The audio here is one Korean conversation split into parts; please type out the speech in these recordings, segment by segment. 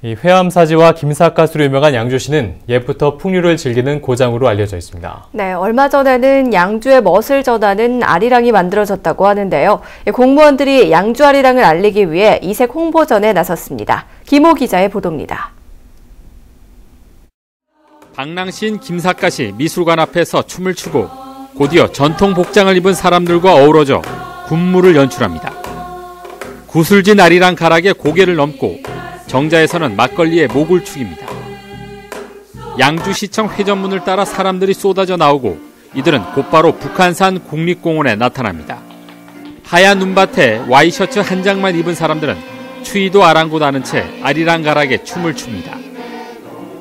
이 회암사지와 김삿갓으로 유명한 양주시는 옛부터 풍류를 즐기는 고장으로 알려져 있습니다. 네, 얼마 전에는 양주의 멋을 전하는 아리랑이 만들어졌다고 하는데요. 공무원들이 양주 아리랑을 알리기 위해 이색 홍보전에 나섰습니다. 김호 기자의 보도입니다. 방랑시인 김삿갓이 미술관 앞에서 춤을 추고 곧이어 전통 복장을 입은 사람들과 어우러져 군무를 연출합니다. 구슬진 아리랑 가락에 고개를 넘고 정자에서는 막걸리에 목을 축입니다. 양주시청 회전문을 따라 사람들이 쏟아져 나오고 이들은 곧바로 북한산 국립공원에 나타납니다. 하얀 눈밭에 와이셔츠 한 장만 입은 사람들은 추위도 아랑곳하는 채 아리랑 가락에 춤을 춥니다.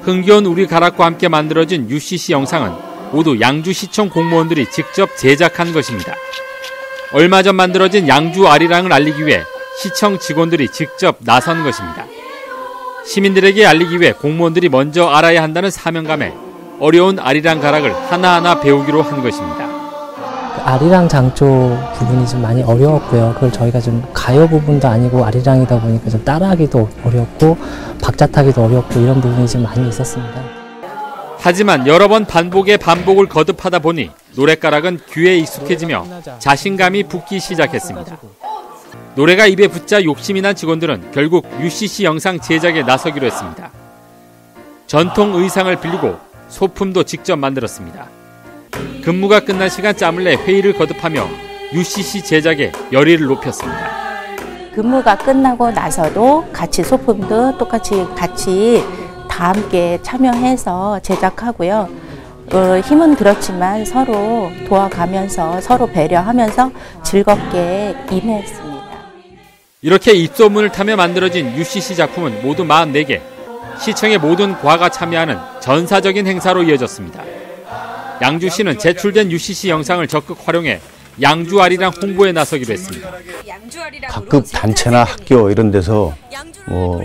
흥겨운 우리 가락과 함께 만들어진 UCC 영상은 모두 양주시청 공무원들이 직접 제작한 것입니다. 얼마 전 만들어진 양주 아리랑을 알리기 위해 시청 직원들이 직접 나선 것입니다. 시민들에게 알리기 위해 공무원들이 먼저 알아야 한다는 사명감에 어려운 아리랑 가락을 하나하나 배우기로 한 것입니다. 그 아리랑 장조 부분이 좀 많이 어려웠고요. 그걸 저희가 좀 가요 부분도 아니고 아리랑이다 보니까 좀 따라하기도 어렵고 박자 타기도 어렵고 이런 부분이 좀 많이 있었습니다. 하지만 여러 번 반복의 반복을 거듭하다 보니 노랫가락은 귀에 익숙해지며 자신감이 붙기 시작했습니다. 노래가 입에 붙자 욕심이 난 직원들은 결국 UCC 영상 제작에 나서기로 했습니다. 전통 의상을 빌리고 소품도 직접 만들었습니다. 근무가 끝난 시간 짬을 내 회의를 거듭하며 UCC 제작에 열의를 높였습니다. 근무가 끝나고 나서도 같이 소품도 똑같이 같이 다 함께 참여해서 제작하고요. 어, 힘은 그렇지만 서로 도와가면서 서로 배려하면서 즐겁게 임했습니다. 이렇게 입소문을 타며 만들어진 UCC 작품은 모두 44개, 시청의 모든 과가 참여하는 전사적인 행사로 이어졌습니다. 양주시는 제출된 UCC 영상을 적극 활용해 양주 아리랑 홍보에 나서기로 했습니다. 각급 단체나 학교 이런 데서 뭐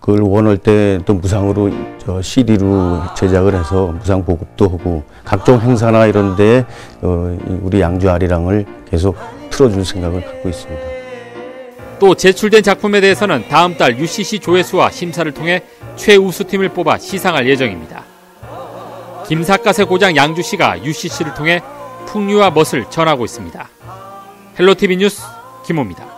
그걸 원할 때 또 무상으로 저 CD로 제작을 해서 무상 보급도 하고 각종 행사나 이런 데 어, 우리 양주 아리랑을 계속 틀어줄 생각을 갖고 있습니다. 또 제출된 작품에 대해서는 다음 달 UCC 조회수와 심사를 통해 최우수 팀을 뽑아 시상할 예정입니다. 김삿갓의 고장 양주시가 UCC를 통해 풍류와 멋을 전하고 있습니다. 헬로티비 뉴스 김호입니다.